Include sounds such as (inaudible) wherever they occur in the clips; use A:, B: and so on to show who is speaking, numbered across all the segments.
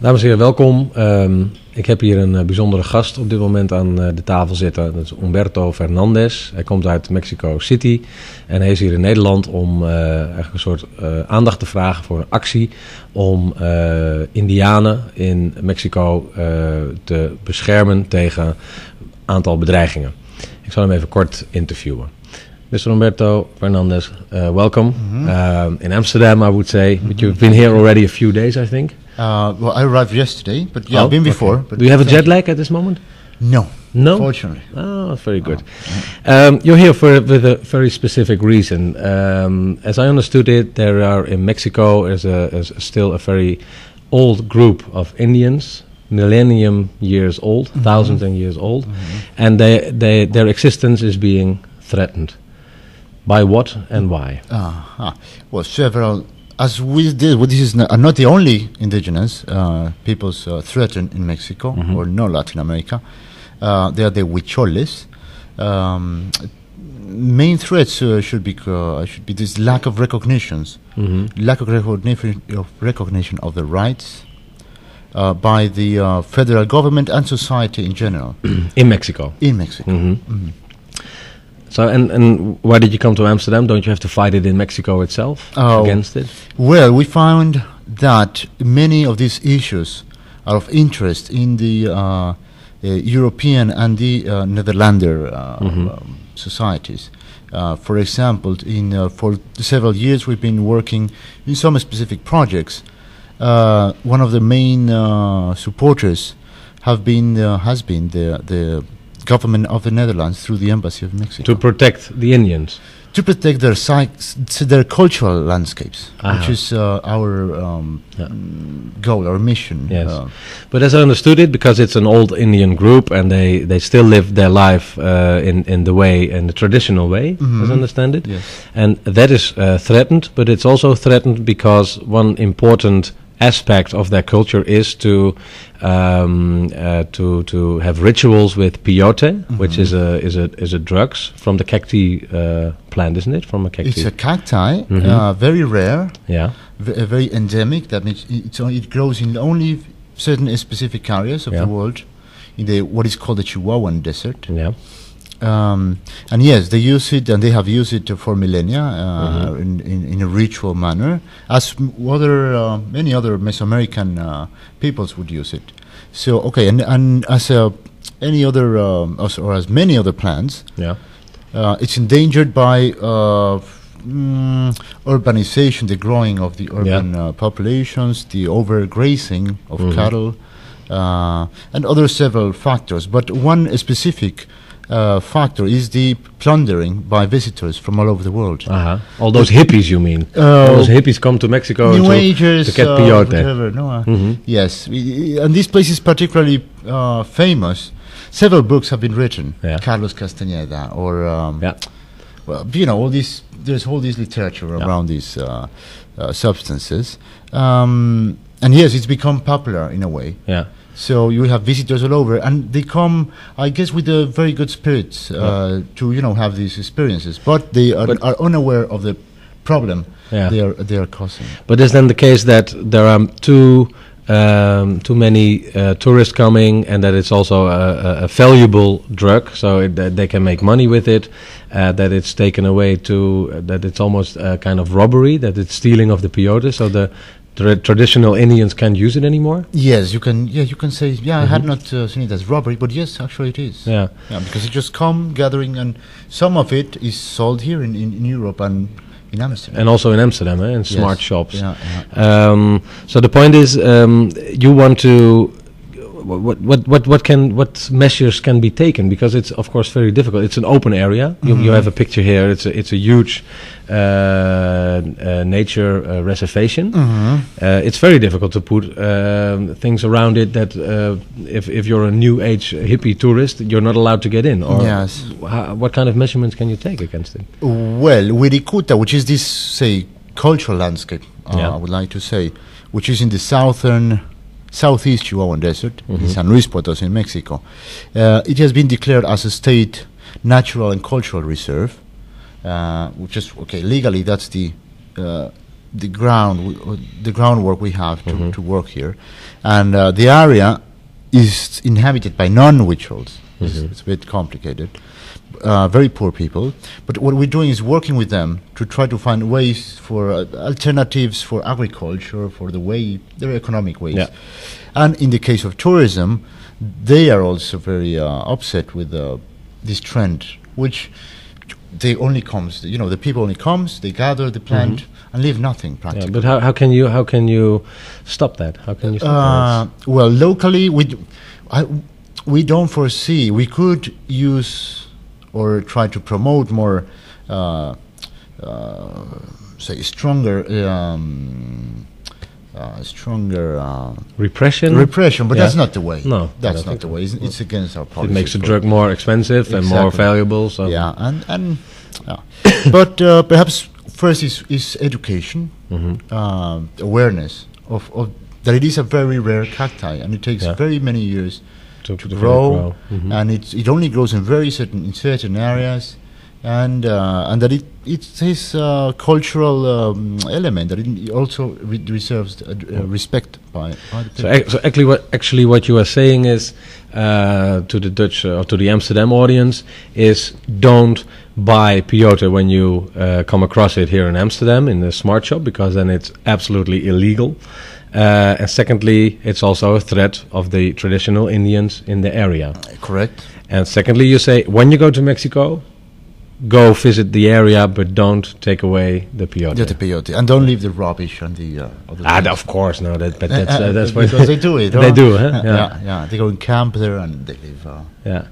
A: Dames en heren, welkom. Ehm, ik heb hier een uh, bijzondere gast op dit moment aan uh, de tafel zitten. Dat is Humberto Fernandez. Hij komt uit Mexico City en hij is hier in Nederland om uh, eigenlijk een soort aandacht te vragen voor een actie om Indianen in Mexico te beschermen tegen een aantal bedreigingen. Ik zal hem even kort interviewen. Mr. Humberto Fernandez, welcome. Mm -hmm. in Amsterdam, I would say, mm -hmm. but you've been here already a few days, I think.
B: Uh, well, I arrived yesterday, but yeah,
A: oh,
B: I've been before.
A: Okay. Do you have a jet lag at this moment?
B: No.
A: No?
B: Fortunately.
A: Oh, very good. Oh, um, you're here for with a very specific reason. Um, as I understood it, there are in Mexico is a, is still a very old group of Indians, millennium years old, mm -hmm. thousands and years old, mm -hmm. and they, they, their existence is being threatened. By what and why?
B: Uh, well, several as we did, well, this is not, not the only indigenous uh, peoples uh, threatened in Mexico mm-hmm. or no Latin America. Uh, they are the Huicholes. Um, main threats uh, should be uh, should be this lack of recognitions, mm-hmm. lack of recognition of recognition of the rights uh, by the federal government and society in general. (clears throat)
A: in Mexico.
B: In Mexico. Mm-hmm. mm-hmm.
A: So, and, and why did you come to Amsterdam? Don't you have to fight it in Mexico itself oh, against it?
B: Well, we found that many of these issues are of interest in the uh, uh, European and the uh, Netherlander uh, mm-hmm. um, societies. Uh, for example, in uh, for several years we've been working in some specific projects. one of the main supporters have been has been the the government of the Netherlands through the embassy of Mexico
A: to protect the Indians.
B: To protect their sites, their cultural landscapes, which is uh, our um, yeah. goal, our mission.
A: Yes, uh, but as I understood it, because it's an old Indian group and they, they still live their life uh, in in the way in the traditional way, mm-hmm. as I understand it,
B: yes.
A: and that is uh, threatened. But it's also threatened because one important aspect of their culture is to um, uh, to to have rituals with peyote, mm -hmm. which is a is a is a drugs from the cacti uh, plant, isn't it? From a cacti.
B: It's a cacti, mm -hmm. very rare.
A: Yeah,
B: very endemic. That means it's it grows in only certain specific areas of yeah. the world, in the what is called the Chihuahuan Desert.
A: Yeah.
B: Um, and yes, they use it, and they have used it for millennia uh, mm-hmm. in, in, in, a ritual manner, as other uh, many other Mesoamerican uh, peoples would use it. So okay, and and as uh, any other um, or as many other plants,
A: yeah,
B: uh, it's endangered by. Mm, urbanization, the growing of the urban yeah. populations, the overgrazing of mm-hmm. cattle, and other several factors. But one specific uh, factor is the plundering by visitors from all over the world.
A: Uh-huh. All those hippies, you mean? Uh, all those hippies come to Mexico
B: New
A: to,
B: Agers,
A: to get
B: uh,
A: peyote.
B: Whatever, no, uh, mm-hmm. Yes, and this place is particularly uh, famous. Several books have been written.
A: Yeah.
B: Carlos Castañeda, or um,
A: yeah.
B: well, you know, all these. There's all this literature yeah. around these uh, uh, substances, um, and yes, it's become popular in a way.
A: Yeah.
B: So you have visitors all over, and they come, I guess, with a very good spirit uh, yeah. to you know have these experiences. But they are, but are unaware of the problem yeah. they are they are causing.
A: But is then the case that there are too um, too many uh, tourists coming, and that it's also a, a valuable drug, so it, that they can make money with it. Uh, that it's taken away to uh, that it's almost a kind of robbery, that it's stealing of the peyote. So the tra traditional Indians can't use it anymore?
B: Yes, you can. Yeah, you can say. Yeah, mm -hmm. I had mm-hmm. not uh, seen it as robbery, but yes, actually it is.
A: Yeah,
B: yeah, because it just come gathering, and some of it is sold here in, in, in Europe and in Amsterdam.
A: And also in Amsterdam, eh, in smart shops.
B: Yeah, yeah.
A: Um, so the point is, um, you want to what what what what can what measures can be taken because it's of course very difficult. It's an open area. Mm -hmm. you, you, mm-hmm. have a picture here. It's a, it's a huge uh, uh, nature uh, reservation.
B: Mm -hmm.
A: it's very difficult to put um, things around it that uh, if if you're a new age hippie tourist, you're not allowed to get in. Or
B: yes.
A: what kind of measurements can you take against it?
B: Well, Wirikuta, which is this say cultural landscape, uh,
A: yeah.
B: I would like to say, which is in the southern southeast Chihuahuan Desert mm-hmm. in San Luis Potosi in Mexico. Uh, it has been declared as a state natural and cultural reserve, uh, which is okay legally. That's the uh, the ground, w- the groundwork we have to, to work here, and uh, the area is inhabited by non-rituals. It's, it's a bit complicated. Uh, very poor people, but what we're doing is working with them to try to find ways for uh, alternatives for agriculture, for the way their economic ways.
A: Yeah.
B: And in the case of tourism, they are also very uh, upset with uh, this trend, which they only comes, you know, the people only comes, they gather the plant and leave nothing
A: Yeah,
B: practically.
A: but how, how can you how can you stop that? How can you stop
B: Uh, well, locally, we, d- I, we don't foresee. We could use or try to promote more, uh, uh, say, stronger, um, uh, stronger uh,
A: repression?
B: repression. But
A: Yeah.
B: that's not the way.
A: No,
B: that's
A: don't
B: the way. It's, it's against our policy.
A: it makes the drug more expensive and more valuable. So
B: Yeah, and and yeah. (coughs) but uh, perhaps first is is education,
A: Mm-hmm.
B: um, awareness of, of that it is a very rare cacti, and it takes
A: Yeah.
B: very many years
A: to,
B: to grow,
A: grow. Mhm.
B: and it it only grows in very certain in certain areas, and uh, and that it it's this uh, cultural um, element that it also re- reserves uh, uh, respect by, by the
A: So, ac- so actually, what actually what you are saying is uh, to the Dutch uh, or to the Amsterdam audience is don't buy peyote when you uh, come across it here in Amsterdam in the smart shop because then it's absolutely illegal. Uh, and secondly, it's also a threat of the traditional Indians in the area.
B: Correct.
A: And secondly, you say when you go to Mexico, go visit the area, but don't take away the peyote.
B: Yeah, the peyote, and don't leave the rubbish on the. Uh, other
A: Ah, of course, no. That, but
B: Uh,
A: that's uh,
B: uh,
A: that's what
B: because they do it. (laughs)
A: they do, huh?
B: Uh,
A: Yeah.
B: yeah, yeah. They go and camp there and they live. Uh,
A: Yeah,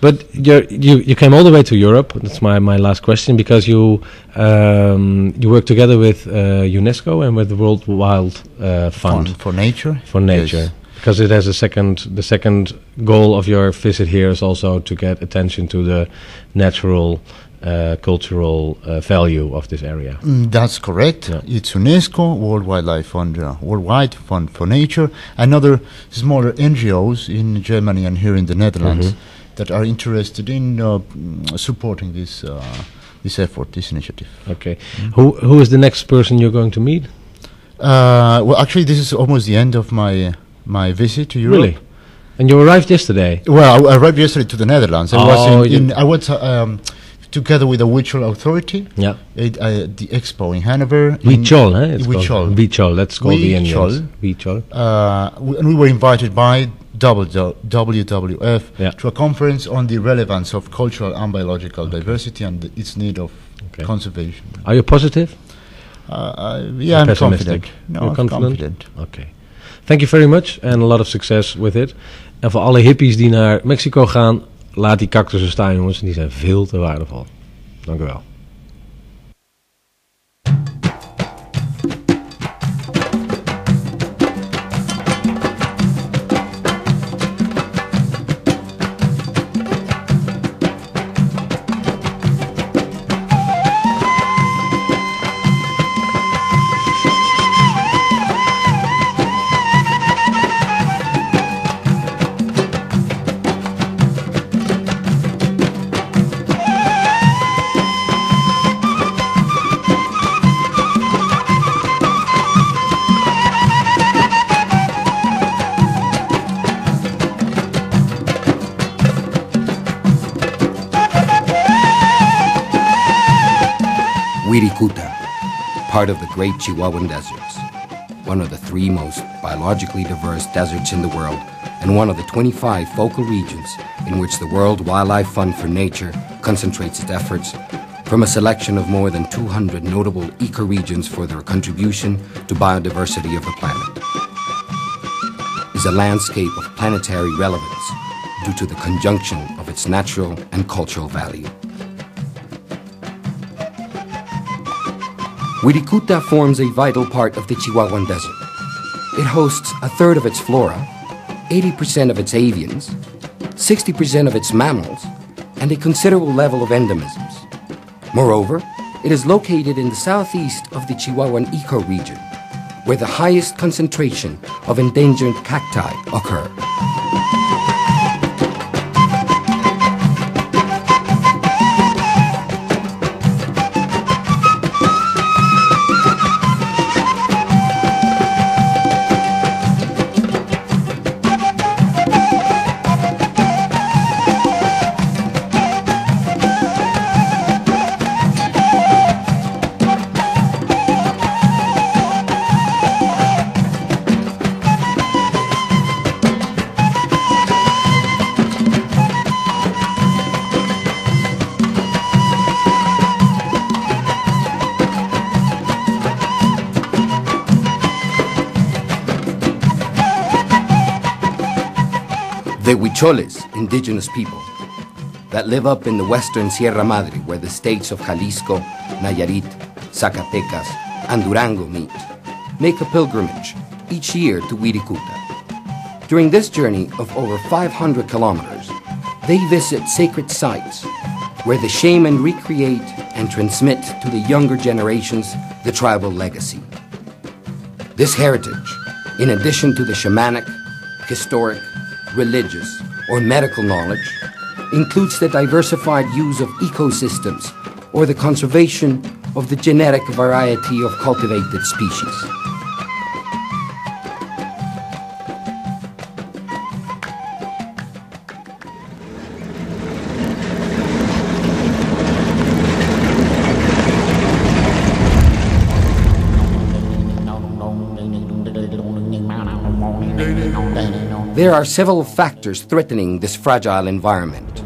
A: but you you came all the way to Europe. That's my, my last question because you um, you work together with uh, UNESCO and with the World Wild uh, Fund
B: fun for nature.
A: for nature
B: Yes.
A: because it has a second the second goal of your visit here is also to get attention to the natural uh, cultural uh, value of this area.
B: Mm, that's correct.
A: Yeah.
B: It's UNESCO, World Wildlife Fund, uh, Worldwide Fund for Nature, and other smaller NGOs in Germany and here in the Netherlands
A: Mhm.
B: that are interested in uh, supporting this uh, this effort, this initiative.
A: Okay, who who is the next person you're going to meet?
B: Uh, well, actually, this is almost the end of my my visit to Europe.
A: Really? And you arrived yesterday.
B: Well, I arrived yesterday to the Netherlands. I
A: Oh,
B: was in, in I uh, um, together with the Huichol authority
A: Yeah.
B: at uh, the expo in Hanover.
A: Huichol, huh? It's
B: Huichol.
A: called Huichol. That's called the Indians.
B: Huichol.
A: Huichol.
B: Uh, and we were invited by WWF
A: Yeah.
B: to a conference on the relevance of cultural and biological diversity and its need of
A: Okay.
B: conservation.
A: Are you positive?
B: Uh, uh, yeah, I'm confident. No,
A: You're
B: I'm
A: confident?
B: confident.
A: Oké. Thank you very much and a lot of success with it. En voor alle hippies die naar Mexico gaan, laat die cactussen staan jongens. Die zijn veel te waardevol. Dank u wel.
C: Wirikuta, part of the Great Chihuahuan Deserts, one of the three most biologically diverse deserts in the world, and one of the 25 focal regions in which the World Wildlife Fund for Nature concentrates its efforts from a selection of more than 200 notable ecoregions for their contribution to biodiversity of the planet. Is a landscape of planetary relevance due to the conjunction of its natural and cultural value. Wirikuta forms a vital part of the Chihuahuan Desert. It hosts a third of its flora, 80% of its avians, 60% of its mammals, and a considerable level of endemisms. Moreover, it is located in the southeast of the Chihuahuan ecoregion, where the highest concentration of endangered cacti occur. The Huicholes, indigenous people, that live up in the western Sierra Madre where the states of Jalisco, Nayarit, Zacatecas, and Durango meet, make a pilgrimage each year to Wirikuta. During this journey of over 500 kilometers, they visit sacred sites where the shaman recreate and transmit to the younger generations the tribal legacy. This heritage, in addition to the shamanic, historic, religious, or medical knowledge, includes the diversified use of ecosystems or the conservation of the genetic variety of cultivated species. There are several factors threatening this fragile environment.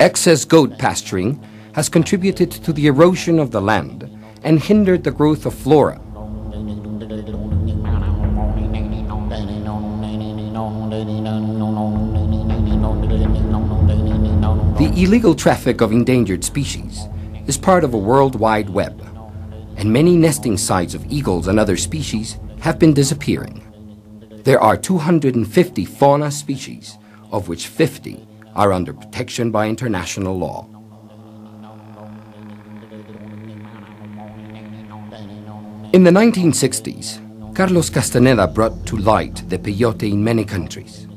C: Excess goat pasturing has contributed to the erosion of the land and hindered the growth of flora. The illegal traffic of endangered species is part of a worldwide web, and many nesting sites of eagles and other species have been disappearing. There are 250 fauna species, of which 50 are under protection by international law. In the 1960s, Carlos Castaneda brought to light the peyote in many countries.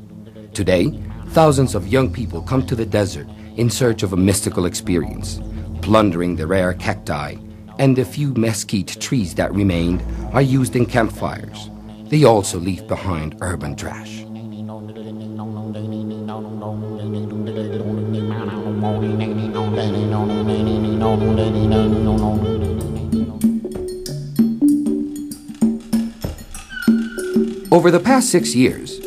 C: Today, thousands of young people come to the desert in search of a mystical experience, plundering the rare cacti, and the few mesquite trees that remained are used in campfires. They also leave behind urban trash. Over the past six years,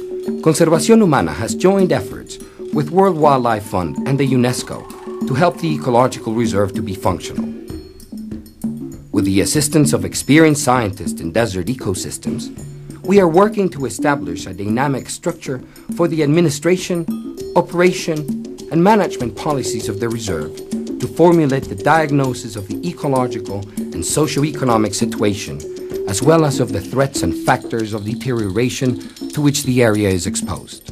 C: Conservación Humana has joined efforts with World Wildlife Fund and the UNESCO to help the ecological reserve to be functional. With the assistance of experienced scientists in desert ecosystems, we are working to establish a dynamic structure for the administration, operation, and management policies of the reserve to formulate the diagnosis of the ecological and socio-economic situation as well as of the threats and factors of deterioration to which the area is exposed.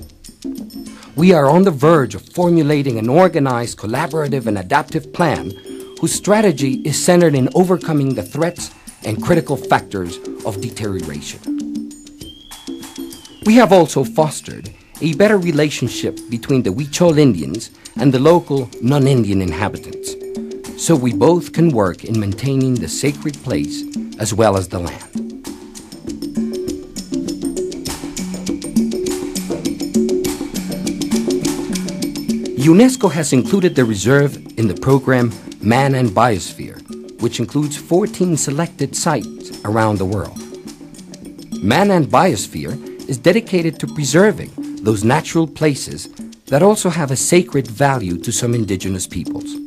C: We are on the verge of formulating an organized, collaborative, and adaptive plan whose strategy is centered in overcoming the threats and critical factors of deterioration. We have also fostered a better relationship between the Huichol Indians and the local non Indian inhabitants, so we both can work in maintaining the sacred place as well as the land. UNESCO has included the reserve in the program Man and Biosphere, which includes 14 selected sites around the world. Man and Biosphere is dedicated to preserving those natural places that also have a sacred value to some indigenous peoples.